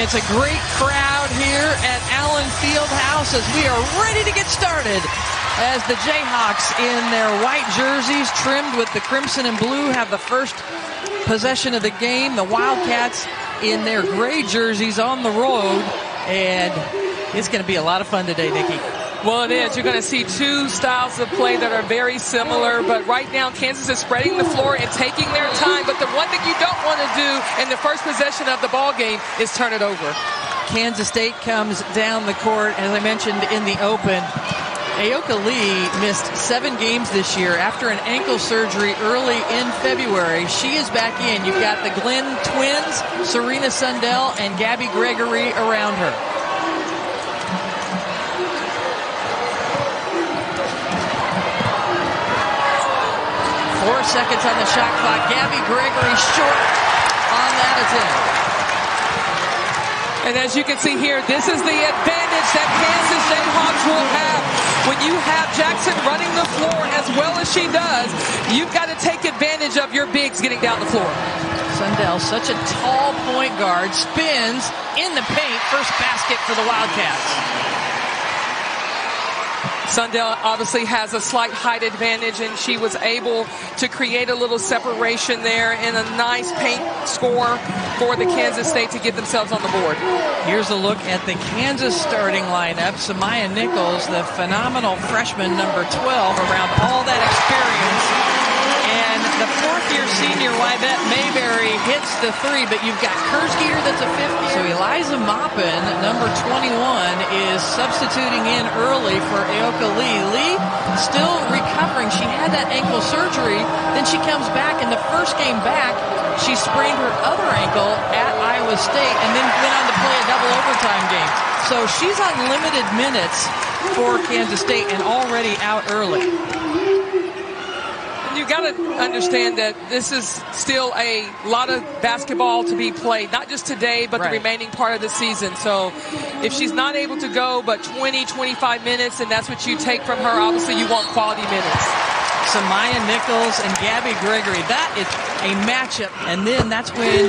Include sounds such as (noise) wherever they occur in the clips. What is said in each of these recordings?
And it's a great crowd here at Allen Fieldhouse as we are ready to get started. As the Jayhawks in their white jerseys trimmed with the crimson and blue have the first possession of the game. The Wildcats in their gray jerseys on the road. And it's going to be a lot of fun today, Nikki. Well, it is. You're going to see two styles of play that are very similar, but right now Kansas is spreading the floor and taking their time. But the one thing you don't want to do in the first possession of the ball game is turn it over. Kansas State comes down the court, as I mentioned in the open. Ayoka Lee missed seven games this year after an ankle surgery early in February. She is back in. You've got the Glenn twins, Serena Sundell, and Gabby Gregory around her. Four seconds on the shot clock. Gabby Gregory short on that attempt. And as you can see here, this is the advantage that Kansas Jayhawks will have. When you have Jackson running the floor as well as she does, you've got to take advantage of your bigs getting down the floor. Sundell, such a tall point guard, spins in the paint. First basket for the Wildcats. Sundell obviously has a slight height advantage, and she was able to create a little separation there and a nice paint score for the Kansas State to get themselves on the board. Here's a look at the Kansas starting lineup. S'Mya Nichols, the phenomenal freshman number 12, around all that experience fourth-year senior, Wyvette Mayberry, hits the three, but you've got Kersgieter that's a 50. So Eliza Maupin, number 21, is substituting in early for Ayoka Lee. Lee still recovering. She had that ankle surgery. Then she comes back. In the first game back, she sprained her other ankle at Iowa State and then went on to play a double overtime game. So she's on limited minutes for Kansas State and already out early you got to understand that this is still a lot of basketball to be played, not just today, but right. the remaining part of the season. So if she's not able to go but 20, 25 minutes, and that's what you take from her, obviously you want quality minutes. S'Mya Nichols and Gabby Gregory. That is a matchup. And then that's when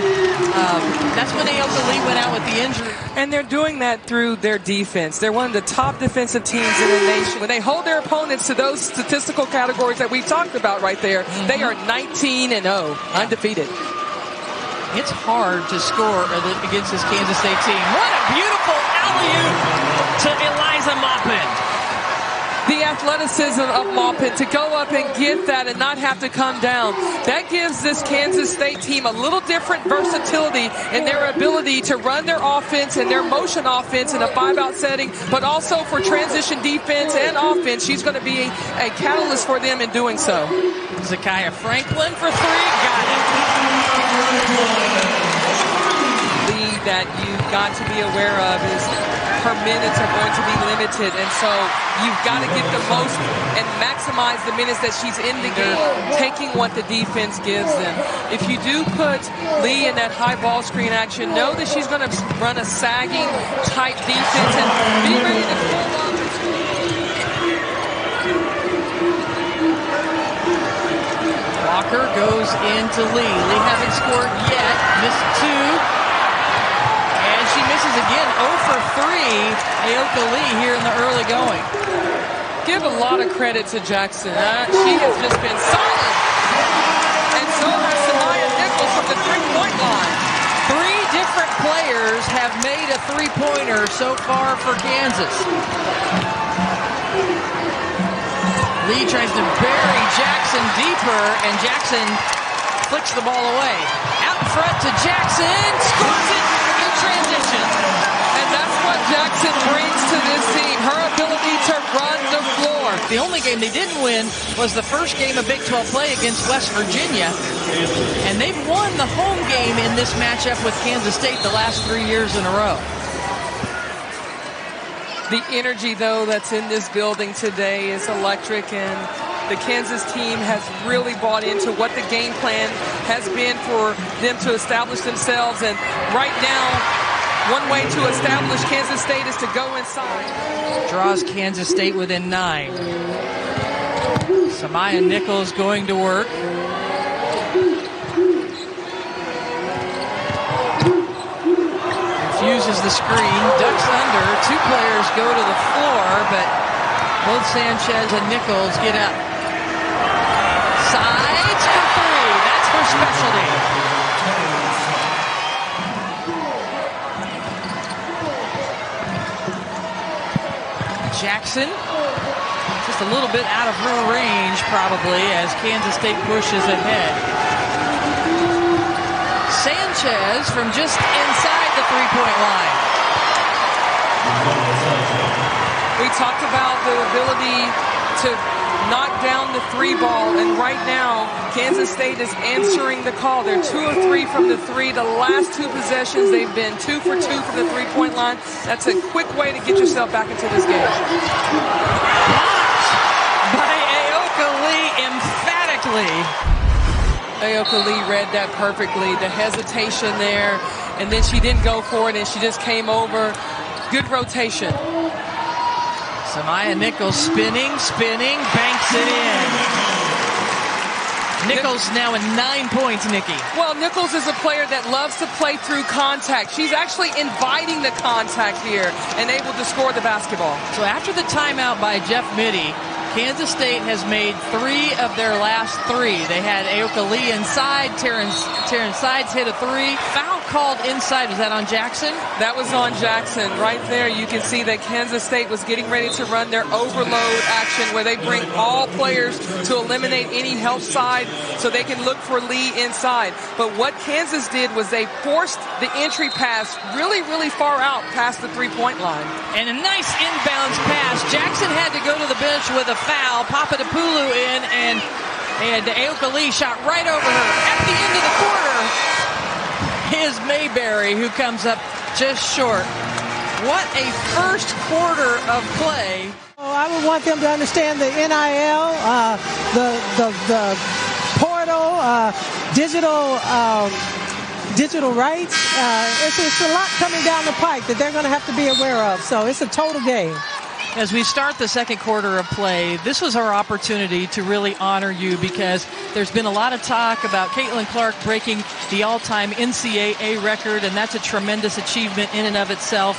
um, that's when Ayoka Lee went out with the injury. And they're doing that through their defense. They're one of the top defensive teams in the nation. When they hold their opponents to those statistical categories that we talked about right there, mm-hmm. they are 19 and 0, undefeated. It's hard to score against this Kansas State team. What a beautiful alley-oop to Eliza Maupin the athleticism of Maupin to go up and get that and not have to come down. That gives this Kansas State team a little different versatility in their ability to run their offense and their motion offense in a five-out setting, but also for transition defense and offense. She's going to be a catalyst for them in doing so. Zakiyah Franklin for three. Got it. Lead that you've got to be aware of is her minutes are going to be limited. And so you've got to get the most and maximize the minutes that she's in the game, taking what the defense gives them. If you do put Lee in that high ball screen action, know that she's going to run a sagging type defense and be ready to pull up. Walker goes into Lee. Lee hasn't scored yet. Missed two misses again. 0 for 3, Ayoka Lee here in the early going. Give a lot of credit to Jackson. Uh, she has just been solid. And so has S'Mya Nichols from the three-point line. Three different players have made a three-pointer so far for Kansas. Lee tries to bury Jackson deeper, and Jackson flicks the ball away. Out front to Jackson, scores it in transition. And that's what Jackson brings to this team, her ability to run the floor. The only game they didn't win was the first game of Big 12 play against West Virginia. And they've won the home game in this matchup with Kansas State the last three years in a row. The energy, though, that's in this building today is electric, and the Kansas team has really bought into what the game plan has been for them to establish themselves. And right now, one way to establish Kansas State is to go inside. Draws Kansas State within nine. S'Mya Nichols going to work. uses the screen, ducks under. Two players go to the floor, but both Sanchez and Nichols get up. Sides for three. That's her specialty. Jackson just a little bit out of her range probably as Kansas State pushes ahead. Sanchez from just inside the three-point line. We talked about the ability to knock down the three ball, and right now, Kansas State is answering the call. They're two or three from the three. The last two possessions, they've been two for two from the three-point line. That's a quick way to get yourself back into this game. By Ayoka Lee emphatically. Ayoka Lee read that perfectly. The hesitation there, and then she didn't go for it, and she just came over. Good rotation. S'Mya Nichols spinning, spinning, banks it in. Nichols now at nine points, Nikki. Well, Nichols is a player that loves to play through contact. She's actually inviting the contact here and able to score the basketball. So after the timeout by Jeff Mittie, Kansas State has made three of their last three. They had Ayoka Lee inside. Taryn, Taryn Sides hit a three. Foul called inside. Was that on Jackson? That was on Jackson. Right there, you can see that Kansas State was getting ready to run their overload action where they bring all players to eliminate any help side so they can look for Lee inside. But what Kansas did was they forced the entry pass really, really far out past the three-point line. And a nice inbounds pass. Jackson had to go to the bench with a foul. Papadopoulou in, and and Ayoka Lee shot right over her. At the end of the quarter is Mayberry, who comes up just short. What a first quarter of play. Oh, I would want them to understand the NIL, uh, the, the, the portal, uh, digital um, digital rights. Uh, it's, it's a lot coming down the pike that they're going to have to be aware of. So it's a total game. As we start the second quarter of play, this was our opportunity to really honor you because there's been a lot of talk about Caitlin Clark breaking the all-time NCAA record, and that's a tremendous achievement in and of itself.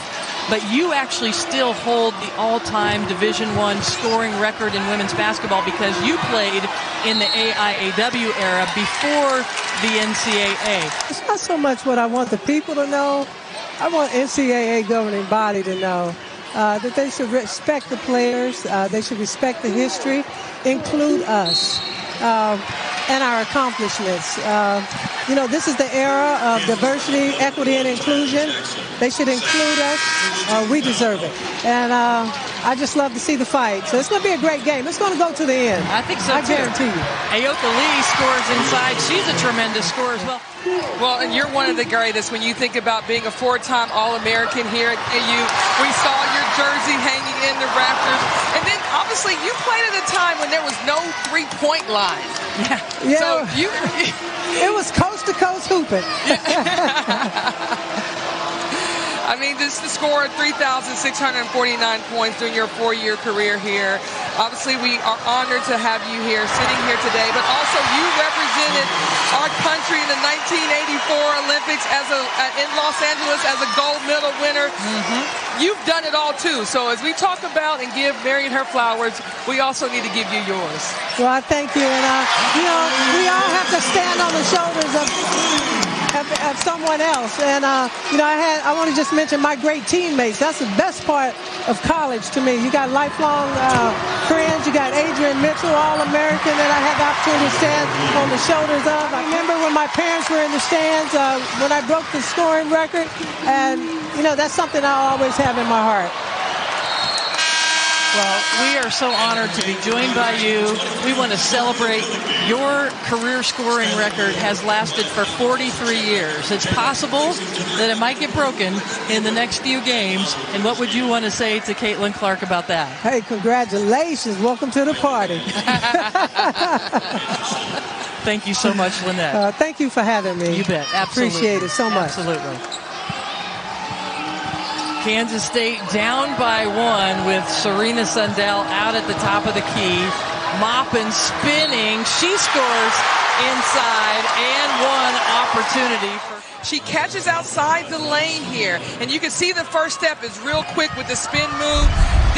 But you actually still hold the all-time Division One scoring record in women's basketball because you played in the AIAW era before the NCAA. It's not so much what I want the people to know. I want NCAA governing body to know uh, that they should respect the players, uh, they should respect the history, include us. Uh, and our accomplishments. Uh, you know, this is the era of diversity, equity, and inclusion. They should include us. Uh, we deserve it. And uh, I just love to see the fight. So it's going to be a great game. It's going to go to the end. I think so I too. guarantee you. Ayoka Lee scores inside. She's a tremendous scorer as well. Well, and you're one of the greatest when you think about being a four-time All-American here at AU. We saw your jersey hanging in the rafters. And then, obviously, you played at a time when there was no three-point line. Yeah. Yeah. So you... (laughs) it was coast to coast hooping. (laughs) (laughs) I mean, just to score 3,649 points during your four-year career here. Obviously, we are honored to have you here, sitting here today. But also, you represented our country in the 1984 Olympics as a uh, in Los Angeles as a gold medal winner. You've done it all too. So as we talk about and give Marion her flowers, we also need to give you yours. Well, I thank you. And, uh, you know, we all have to stand on the shoulders of, of, of someone else. And, uh, you know, I had, I want to just mention my great teammates. That's the best part of college to me. You got lifelong uh, friends. You got Adrian Mitchell, All-American that I had the opportunity to stand on the shoulders of. I remember when my parents were in the stands, uh, when I broke the scoring record. And, you know, that's something I always have in my heart. Well, we are so honored to be joined by you. We want to celebrate your career scoring record has lasted for 43 years. It's possible that it might get broken in the next few games. And what would you want to say to Caitlin Clark about that? Hey, congratulations. Welcome to the party. (laughs) Thank you so much, Lynette. Uh, thank you for having me. You bet. Absolutely. Appreciate it so much. Absolutely. Kansas State down by one with Serena Sundell out at the top of the key. Maupin spinning. She scores inside and one opportunity for. She catches outside the lane here, and you can see the first step is real quick with the spin move.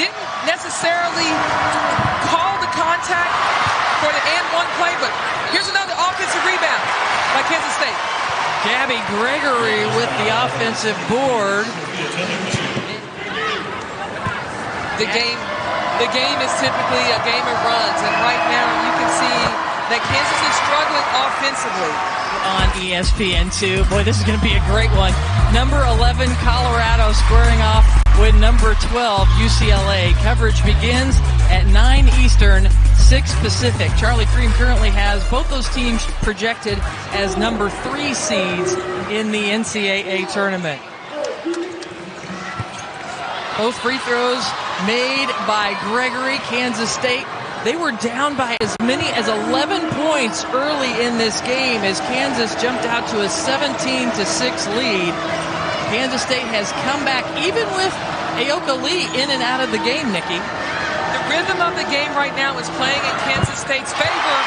Didn't necessarily call the contact for the and one play, but here's another offensive rebound by Kansas State. Gabby Gregory with the offensive board. The game, the game is typically a game of runs, and right now you can see that Kansas is struggling offensively. On ESPN2. Boy, this is going to be a great one. Number 11, Colorado squaring off with number 12, UCLA. Coverage begins at 9 Eastern, 6 Pacific. Charlie Creme currently has both those teams projected as number 3 seeds in the NCAA tournament. Both free throws made by Gregory, Kansas State they were down by as many as 11 points early in this game as Kansas jumped out to a 17 to 6 lead. Kansas State has come back even with Ayoka Lee in and out of the game, Nikki. The rhythm of the game right now is playing in Kansas State's favor.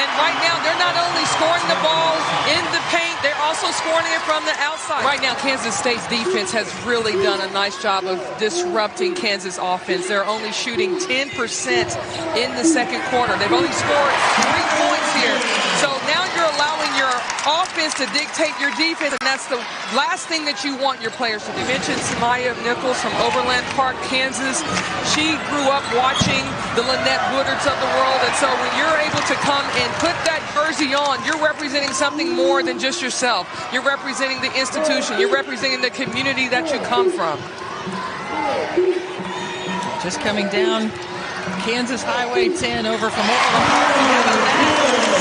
And right now, they're not only scoring the ball in the paint, they're also scoring it from the outside. Right now, Kansas State's defense has really done a nice job of disrupting Kansas offense. They're only shooting 10% in the second quarter. They've only scored three points here. So now you're allowing your offense to dictate your defense, and that's the last thing that you want your players to do. You mentioned S'Mya Nichols from Overland Park, Kansas. She grew up watching the Lynette Woodards of the world, and so when you're able to come and put that jersey on, you're representing something more than just yourself. You're representing the institution. You're representing the community that you come from. Just coming down Kansas Highway 10 over from Overland Park. We have a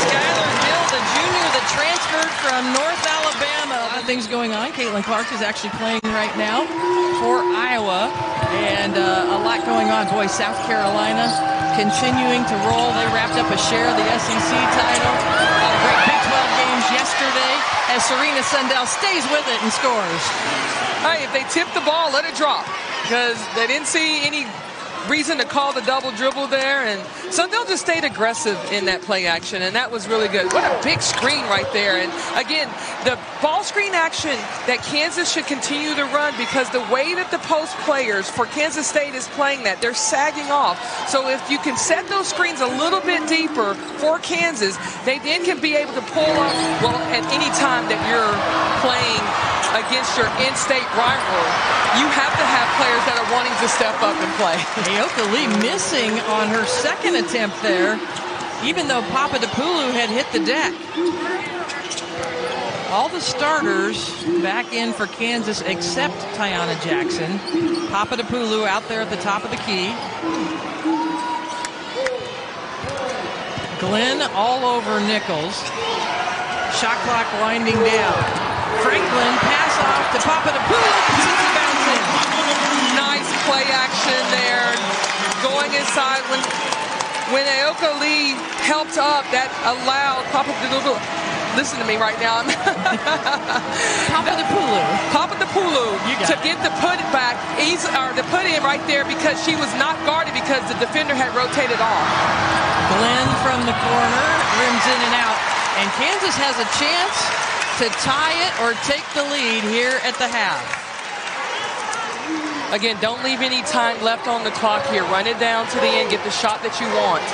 Skylar Hill, the junior that transferred from North Alabama. A lot of things going on. Caitlin Clark is actually playing right now for Iowa. And uh, a lot going on. Boy, South Carolina continuing to roll. They wrapped up a share of the SEC title. A great Big 12 games yesterday as Serena Sundell stays with it and scores. Hey, if they tip the ball, let it drop because they didn't see any reason to call the double dribble there. And so they'll just stayed aggressive in that play action, and that was really good. What a big screen right there. And again, the ball screen action that Kansas should continue to run because the way that the post players for Kansas State is playing that, they're sagging off. So if you can set those screens a little bit deeper for Kansas, they then can be able to pull up, well, at any time that you're playing against your in-state rival, you have to have players that are wanting to step up and play. (laughs) Ayoka Lee missing on her second attempt there, even though Papa Papadopoulou had hit the deck. All the starters back in for Kansas except Taiyanna Jackson. Papa Papadopoulou out there at the top of the key. Glenn all over Nichols. Shot clock winding down. Franklin pass off to it bouncing. Nice play action there. Going inside when when Ayoka Lee helped up, that allowed Papadopoulou. Listen to me right now. (laughs) Papadopoulou. Papadopoulou to get the put back, easy, or to put in right there because she was not guarded because the defender had rotated off. Glenn from the corner, rims in and out. And Kansas has a chance to tie it or take the lead here at the half. Again, don't leave any time left on the clock here. Run it down to the end. Get the shot that you want.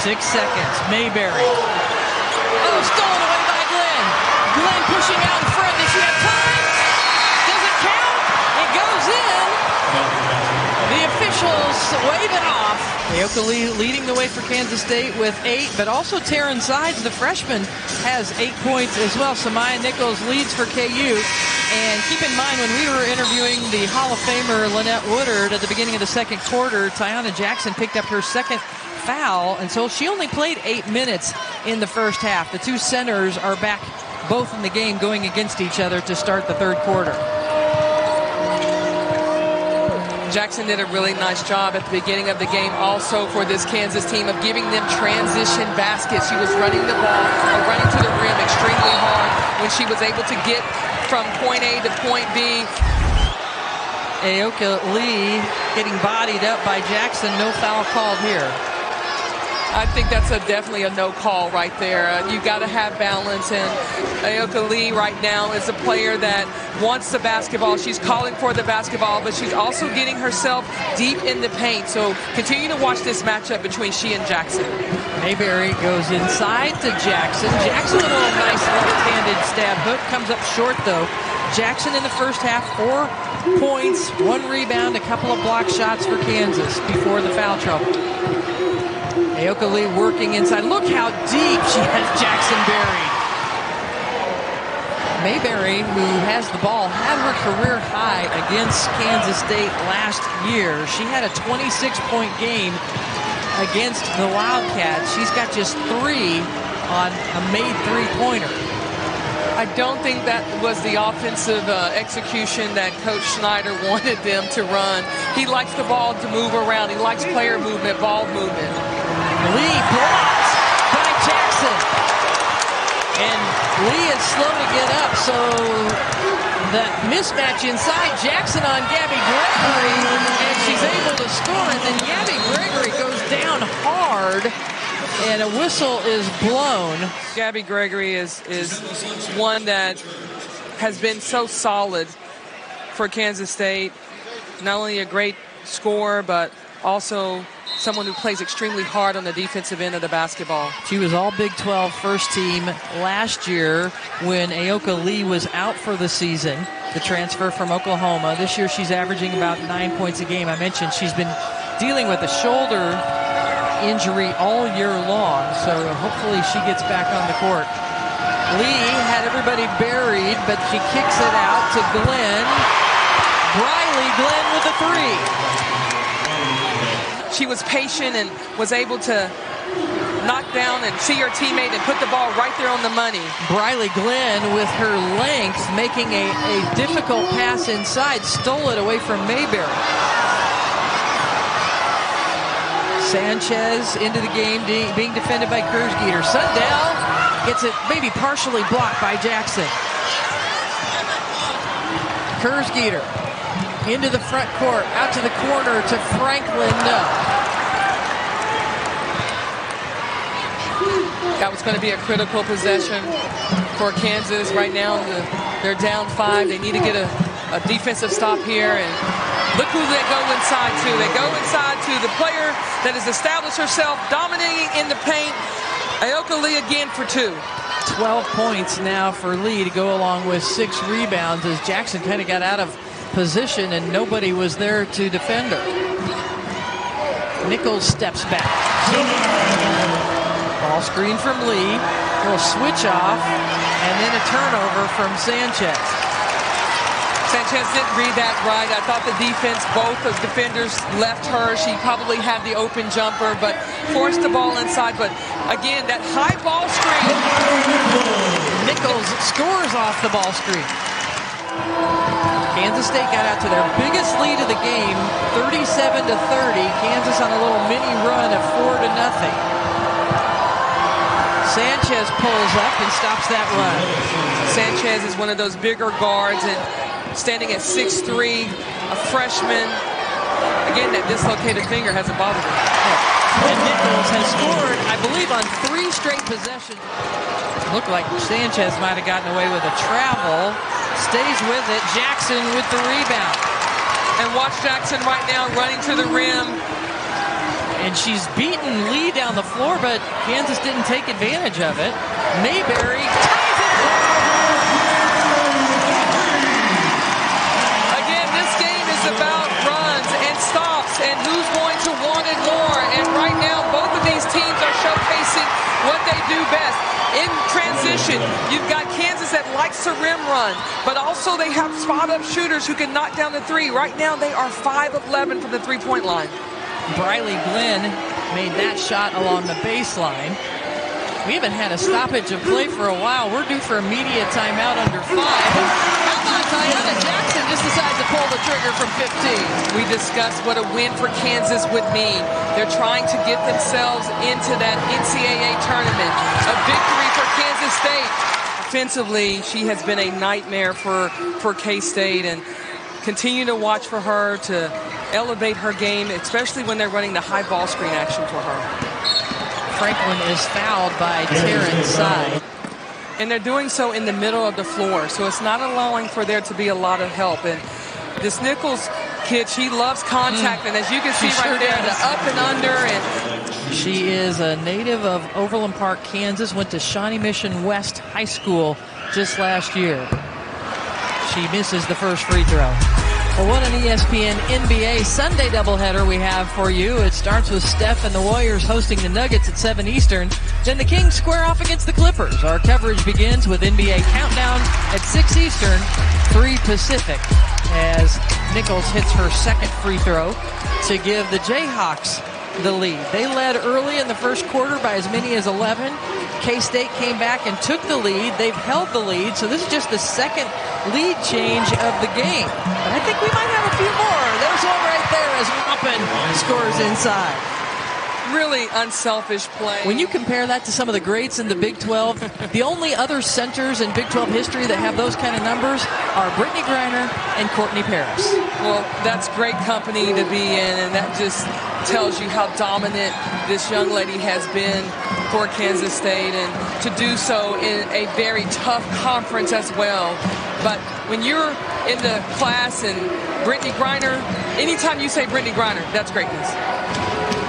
Six seconds. Mayberry. Oh, stolen away by Glenn. Glenn pushing out in front. Does she have time? Does it count? It goes in. The officials wave it off. Ayoka Lee leading the way for Kansas State with eight, but also Taryn Sides, the freshman, has eight points as well. S'Mya Nichols leads for KU. And keep in mind, when we were interviewing the Hall of Famer Lynette Woodard at the beginning of the second quarter, Taiyanna Jackson picked up her second foul, and so she only played eight minutes in the first half. The two centers are back both in the game going against each other to start the third quarter. Jackson did a really nice job at the beginning of the game also for this Kansas team of giving them transition baskets. She was running the ball or running to the rim extremely hard when she was able to get from point A to point B. Ayoka Lee getting bodied up by Jackson. No foul called here. I think that's a definitely a no call right there. Uh, you got to have balance, and Ayoka Lee right now is a player that wants the basketball. She's calling for the basketball, but she's also getting herself deep in the paint. So continue to watch this matchup between she and Jackson. Mayberry goes inside to Jackson. Jackson with a little nice left-handed stab hook. Comes up short, though. Jackson in the first half, four points, one rebound, a couple of block shots for Kansas before the foul trouble. Ayoka Lee working inside. Look how deep she has Jackson buried. Mayberry, who has the ball, had her career high against Kansas State last year. She had a 26-point game against the Wildcats. She's got just three on a made three-pointer. I don't think that was the offensive uh, execution that Coach Schneider (laughs) wanted them to run. He likes the ball to move around. He likes player movement, ball movement. Lee blocked by Jackson. And Lee is slow to get up, so that mismatch inside Jackson on Gabby Gregory, and she's able to score, and then Gabby Gregory goes down hard, and a whistle is blown. Gabby Gregory is, is one that has been so solid for Kansas State. Not only a great scorer, but also someone who plays extremely hard on the defensive end of the basketball. She was all Big 12 first team last year when Ayoka Lee was out for the season, the transfer from Oklahoma. This year she's averaging about nine points a game. I mentioned she's been dealing with a shoulder injury all year long, so hopefully she gets back on the court. Lee had everybody buried, but she kicks it out to Glenn. Briley Glenn with a three she was patient and was able to knock down and see her teammate and put the ball right there on the money. Briley Glenn with her length making a, a difficult pass inside, stole it away from Mayberry. Sanchez into the game being defended by Kersgieter. Sundell gets it maybe partially blocked by Jackson. Kersgieter into the front court, out to the corner to Franklin. No. That was going to be a critical possession for Kansas right now. They're down five. They need to get a, a defensive stop here. And look who they go inside to. They go inside to the player that has established herself dominating in the paint. Ayoka Lee again for two. 12 points now for Lee to go along with six rebounds as Jackson kind of got out of position and nobody was there to defend her. Nichols steps back. Ball screen from Lee. Little switch off and then a turnover from Sanchez. Sanchez didn't read that right. I thought the defense, both of defenders left her. She probably had the open jumper, but forced the ball inside. But again, that high ball screen. Nichols scores off the ball screen. Kansas State got out to their biggest lead of the game, 37 to 30. Kansas on a little mini run of four to nothing. Sanchez pulls up and stops that run. Sanchez is one of those bigger guards and standing at 6'3", a freshman. Again, that dislocated finger hasn't bothered him. And Nichols has scored, I believe, on three straight possessions. Looked like Sanchez might have gotten away with a travel stays with it. Jackson with the rebound. And watch Jackson right now running to the rim. And she's beaten Lee down the floor, but Kansas didn't take advantage of it. Mayberry ties it Again, this game is about runs and stops and who's going to want it more. And right now, both of these teams are showcasing what they do best. In transition, you've got Kansas that likes to rim run, but also they have spot-up shooters who can knock down the three. Right now, they are 5 of 11 from the three-point line. Briley Glenn made that shot along the baseline. We haven't had a stoppage of play for a while. We're due for a media timeout under five. How about Taiyanna Jackson just decides to pull the trigger from 15? We discussed what a win for Kansas would mean. They're trying to get themselves into that NCAA tournament. A victory for Kansas State. Offensively, she has been a nightmare for, for K-State and continue to watch for her to elevate her game, especially when they're running the high ball screen action for her. Franklin is fouled by Taryn Side. And they're doing so in the middle of the floor, so it's not allowing for there to be a lot of help. And this Nichols kid, she loves contact, mm. and as you can see she right sure there, does. the up and under. and She is a native of Overland Park, Kansas, went to Shawnee Mission West High School just last year. She misses the first free throw. What an ESPN NBA Sunday doubleheader we have for you. It starts with Steph and the Warriors hosting the Nuggets at 7 Eastern. Then the Kings square off against the Clippers. Our coverage begins with NBA Countdown at 6 Eastern, 3 Pacific, as Nichols hits her second free throw to give the Jayhawks the lead. They led early in the first quarter by as many as 11. K-State came back and took the lead. They've held the lead, so this is just the second lead change of the game. But I think we might have a few more. There's one right there as Maupin scores inside really unselfish play. When you compare that to some of the greats in the Big 12, (laughs) the only other centers in Big 12 history that have those kind of numbers are Brittney Griner and Courtney Paris. Well, that's great company to be in, and that just tells you how dominant this young lady has been for Kansas State and to do so in a very tough conference as well. But when you're in the class and Brittney Griner, anytime you say Brittney Griner, that's greatness.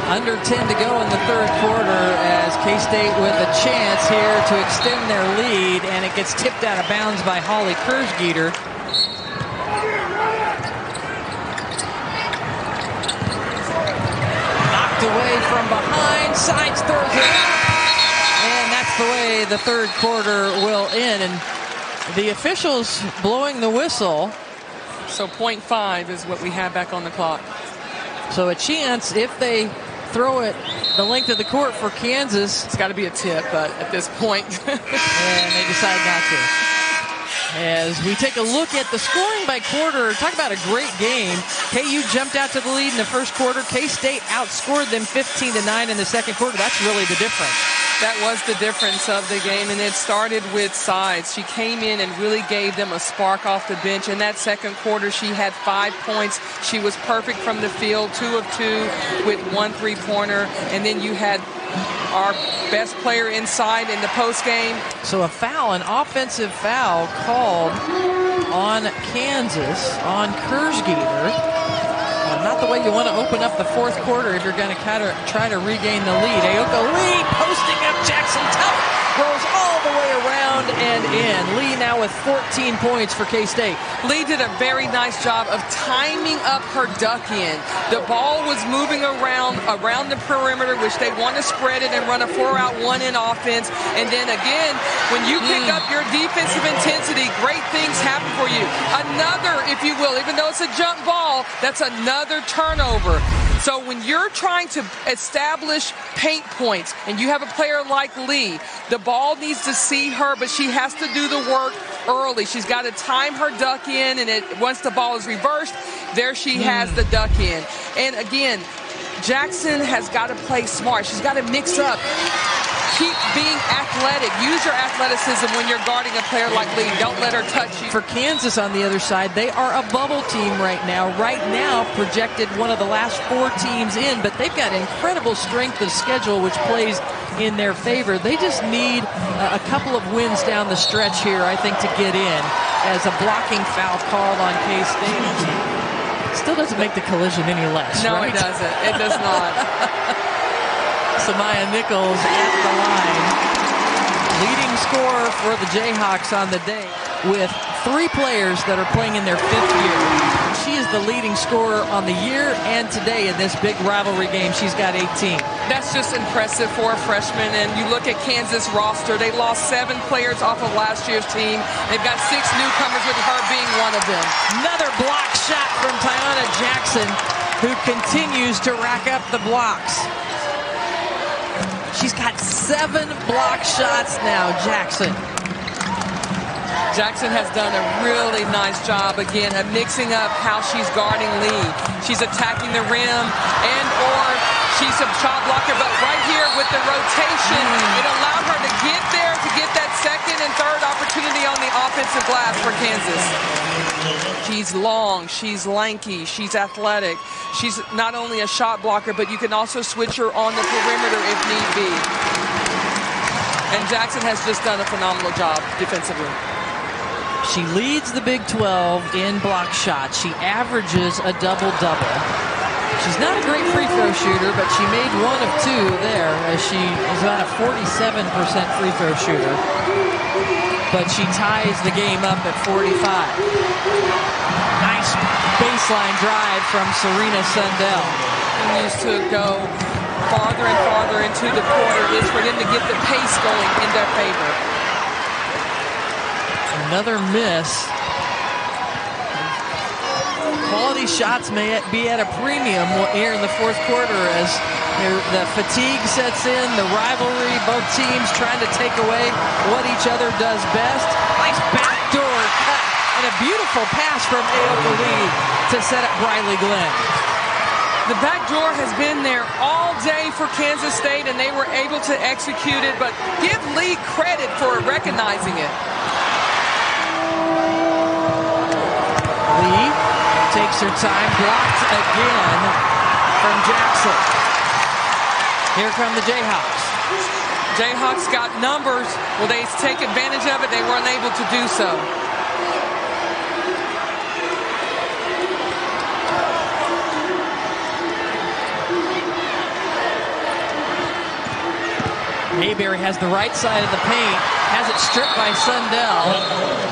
Under 10 to go in the third quarter as K-State with a chance here to extend their lead, and it gets tipped out of bounds by Holly Kersgieter. Knocked away from behind, Sides throws it and that's the way the third quarter will end. And the officials blowing the whistle. So 0.5 is what we have back on the clock. So a chance if they throw it the length of the court for Kansas. It's got to be a tip, but at this point. (laughs) and they decide not to. As we take a look at the scoring by quarter, talk about a great game. KU jumped out to the lead in the first quarter. K-State outscored them 15 to 9 in the second quarter. That's really the difference. That was the difference of the game, and it started with sides. She came in and really gave them a spark off the bench. In that second quarter, she had five points. She was perfect from the field, two of two with one three-pointer, and then you had our best player inside in the post game. So a foul, an offensive foul called on Kansas, on Kersgieter not the way you want to open up the fourth quarter if you're going to try to regain the lead. Ayoka Lee posting up Jackson Tuck rolls all the way around and in. Lee now with 14 points for K-State. Lee did a very nice job of timing up her duck in. The ball was moving around around the perimeter, which they want to spread it and run a four-out, one-in offense. And then again, when you pick mm. up your defensive intensity, great things happen for you. Another, if you will, even though it's a jump ball, that's another turnover. So when you're trying to establish paint points and you have a player like Lee, the ball needs to see her, but she has to do the work early. She's got to time her duck in, and it, once the ball is reversed, there she mm. has the duck in. And again, Jackson has got to play smart. She's got to mix up keep being athletic. Use your athleticism when you're guarding a player like Lee. Don't let her touch you. For Kansas on the other side, they are a bubble team right now. Right now, projected one of the last four teams in, but they've got incredible strength of schedule, which plays in their favor. They just need uh, a couple of wins down the stretch here, I think, to get in as a blocking foul called on K-State. Still doesn't make the collision any less. No, right? it doesn't. It does not. (laughs) S'Mya Nichols at the line. Leading scorer for the Jayhawks on the day with three players that are playing in their fifth year. She is the leading scorer on the year and today in this big rivalry game. She's got 18. That's just impressive for a freshman. And you look at Kansas roster, they lost seven players off of last year's team. They've got six newcomers with her being one of them. Another block shot from Taiyanna Jackson, who continues to rack up the blocks. She's got seven block shots now, Jackson. Jackson has done a really nice job again of mixing up how she's guarding Lee. She's attacking the rim and or she's a shot blocker, but right here with the rotation, mm. it allowed her to get there to get that second and third opportunity on the offensive glass for Kansas. She's long, she's lanky, she's athletic. She's not only a shot blocker, but you can also switch her on the perimeter if need be. And Jackson has just done a phenomenal job defensively. She leads the Big 12 in block shots. She averages a double-double. She's not a great free throw shooter, but she made one of two there as she is about a 47% free throw shooter. But she ties the game up at 45. Nice baseline drive from Serena Sundell. Continues to go farther and farther into the quarter is for them to get the pace going in their favor. Another miss. Quality shots may be at a premium here in the fourth quarter as the fatigue sets in, the rivalry, both teams trying to take away what each other does best. Nice backdoor cut and a beautiful pass from Ayoka Lee to set up Briley Glenn. The back door has been there all day for Kansas State, and they were able to execute it, but give Lee credit for recognizing it. Lee takes her time, blocked again from Jackson. Here come the Jayhawks. Jayhawks got numbers. Will they take advantage of it? They were unable to do so. Mayberry has the right side of the paint, has it stripped by Sundell.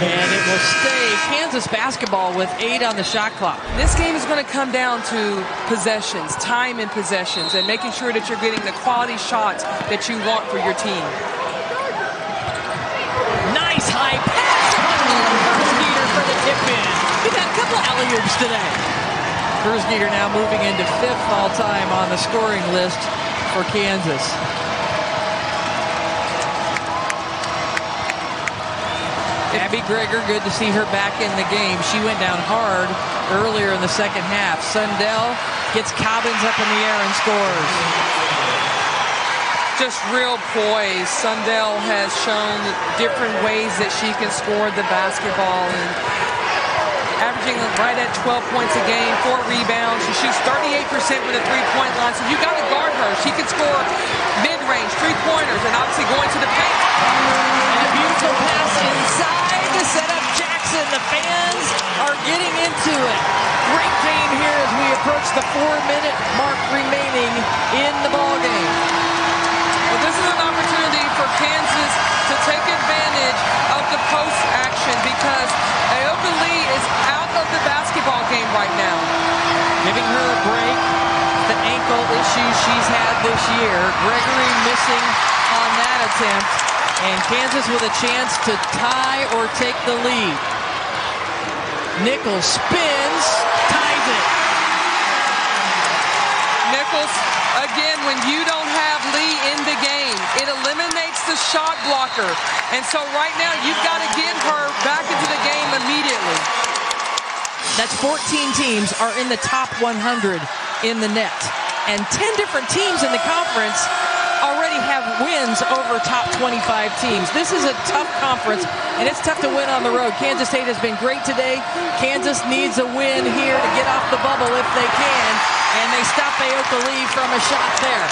And it will stay Kansas basketball with eight on the shot clock. This game is going to come down to possessions, time in possessions, and making sure that you're getting the quality shots that you want for your team. Nice high pass. For the tip in. He's had a couple of alley-oops today. Kersgieter now moving into fifth all-time on the scoring list for Kansas. Abby Gregor, good to see her back in the game. She went down hard earlier in the second half. Sundell gets Cobbins up in the air and scores. Just real poise. Sundell has shown different ways that she can score the basketball and averaging right at 12 points a game, four rebounds. She shoots 38% with a three-point line, so you got to guard her. She can score mid-range, three-pointers, and obviously going to the paint. And a beautiful pass inside to set up Jackson. The fans are getting into it. Great game here as we approach the four-minute mark remaining in the ball game. Well, this is an opportunity for Kansas to take advantage of the post action because Ayoka Lee is out of the basketball game right now. Giving her a break. The ankle issues she's had this year. Gregory missing on that attempt. And Kansas with a chance to tie or take the lead. Nichols spins, ties it. Nichols, again, when you don't have Lee in the game, it eliminates the shot blocker. And so right now, you've got to get her back into the game immediately. That's 14 teams are in the top 100 in the net. And 10 different teams in the conference already have wins over top 25 teams. This is a tough conference, and it's tough to win on the road. Kansas State has been great today. Kansas needs a win here to get off the bubble if they can, and they stop Ayoka Lee from a shot there.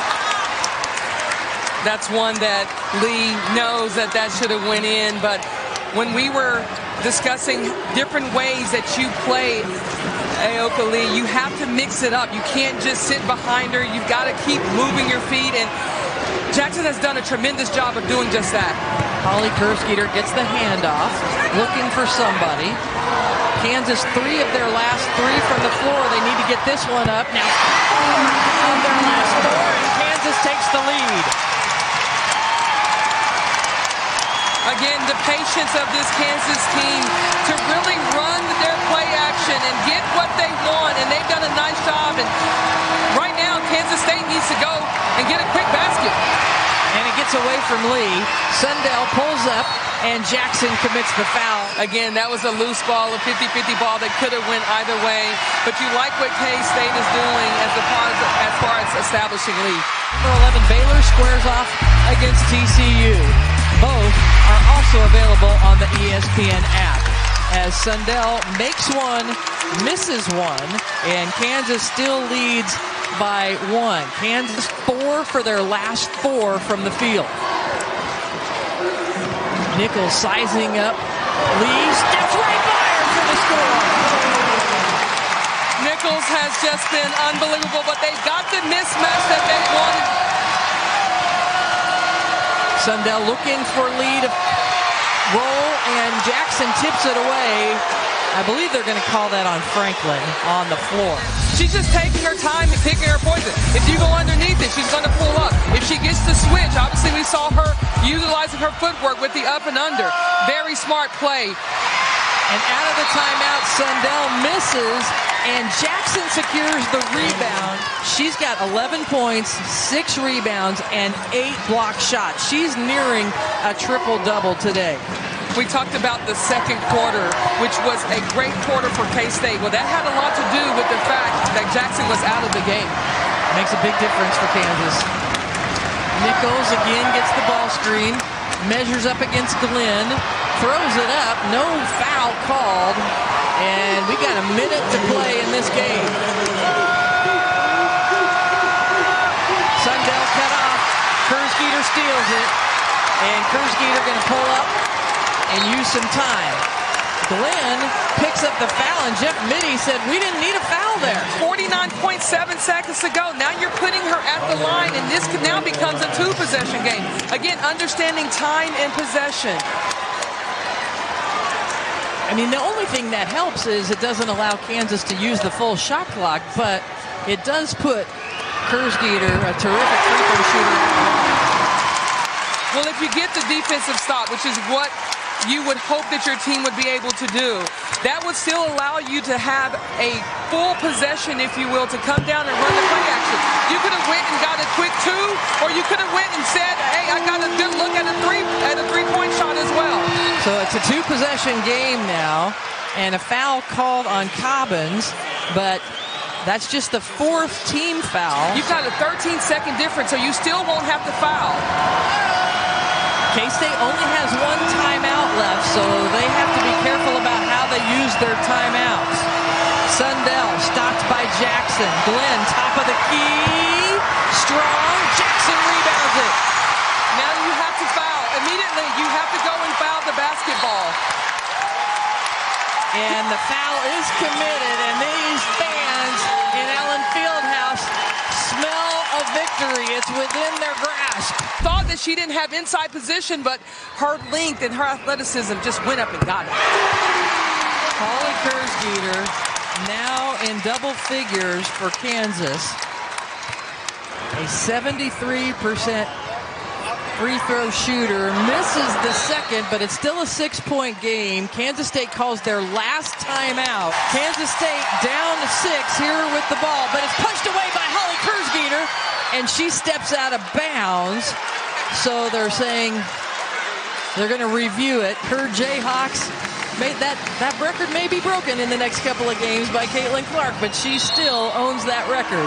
That's one that Lee knows that that should have went in, but when we were discussing different ways that you play Ayoka Lee, you have to mix it up. You can't just sit behind her. You've got to keep moving your feet, and Jackson has done a tremendous job of doing just that. Holly Kersgieter gets the handoff, looking for somebody. Kansas, three of their last three from the floor. They need to get this one up. Now, four of their last four, and Kansas takes the lead. Again, the patience of this Kansas team to really run their play action and get what they want, and they've done a nice job. And right now, Kansas State needs to go and get a quick basket. And it gets away from Lee. Sundell pulls up, and Jackson commits the foul. Again, that was a loose ball, a 50-50 ball that could have went either way. But you like what K-State is doing as, as far as establishing Lee. Number 11, Baylor squares off against TCU. Both are also available on the ESPN app. As Sundell makes one, misses one, and Kansas still leads by one. Kansas four for their last four from the field. Nichols sizing up. Lee steps right by her for the score. Nichols has just been unbelievable, but they got the mismatch that they wanted. Sundell looking for lead roll, and Jackson tips it away. I believe they're going to call that on Franklin on the floor. She's just taking her time and picking her poison. If you go underneath it, she's going to pull up. If she gets the switch, obviously we saw her utilizing her footwork with the up and under. Very smart play. And out of the timeout, Sundell misses, and Jackson secures the rebound. She's got 11 points, six rebounds, and eight block shots. She's nearing a triple-double today. We talked about the second quarter, which was a great quarter for K-State. Well, that had a lot to do with the fact that Jackson was out of the game. Makes a big difference for Kansas. Nichols again gets the ball screen, measures up against Glenn, throws it up, no foul called, and we got a minute to play in this game. Sundell cut off, Kersgieter steals it, and Kersgieter going to pull up and use some time. Glenn picks up the foul, and Jeff Mittie said, we didn't need a foul there. 49.7 seconds to go. Now you're putting her at the line, and this now becomes a two-possession game. Again, understanding time and possession. I mean, the only thing that helps is it doesn't allow Kansas to use the full shot clock, but it does put Kersgieter, a terrific free throw shooter, well, if you get the defensive stop, which is what you would hope that your team would be able to do. That would still allow you to have a full possession, if you will, to come down and run the play action. You could have went and got a quick two, or you could have went and said, hey, I got a good look at a three at a three-point shot as well. So it's a two-possession game now, and a foul called on Cobbins, but that's just the fourth team foul. You've got a 13-second difference, so you still won't have to foul. K-State only has one timeout left, so they have to be careful about how they use their timeouts. Sundell stopped by Jackson. Glenn, top of the key. Strong. Jackson rebounds it. Now you have to foul. Immediately, you have to go and foul the basketball. And the foul is committed, and these fans in Allen She didn't have inside position, but her length and her athleticism just went up and got it. Holly Kersgieter now in double figures for Kansas. A 73% free throw shooter misses the second, but it's still a six-point game. Kansas State calls their last timeout. Kansas State down to six here with the ball, but it's punched away by Holly Kersgieter, and she steps out of bounds. So they're saying they're going to review it. Her Jayhawks made that that record may be broken in the next couple of games by Caitlin Clark, but she still owns that record.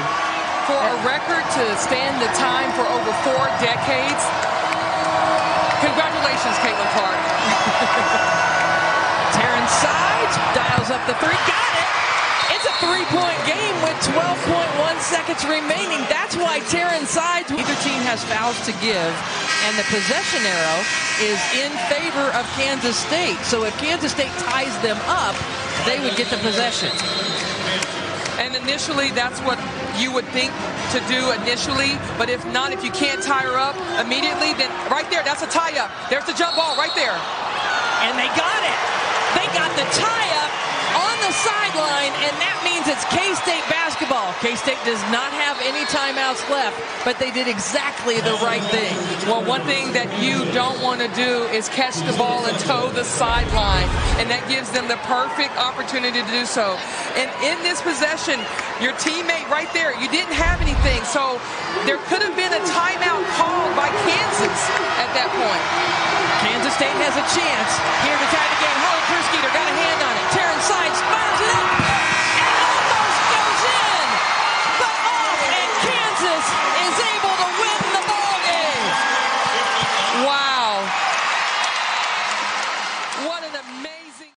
For a record to stand the time for over four decades, congratulations, Caitlin Clark. (laughs) Taryn Sides dials up the three, got it. It's a three-point game with 12.1 seconds remaining. That's why Taryn Sides. Either team has fouls to give, and the possession arrow is in favor of Kansas State. So if Kansas State ties them up, they would get the possession. And initially, that's what you would think to do initially. But if not, if you can't tie her up immediately, then right there, that's a tie-up. There's the jump ball right there. And they got it. They got the tie-up on the sideline, and that means it's K-State basketball. K-State does not have any timeouts left, but they did exactly the right thing. Well, one thing that you don't want to do is catch the ball and toe the sideline, and that gives them the perfect opportunity to do so. And in this possession, your teammate right there, you didn't have anything, so there could have been a timeout called by Kansas at that point. Kansas State has a chance here to tie the game. Holly Kersgieter got a hand on it. It up.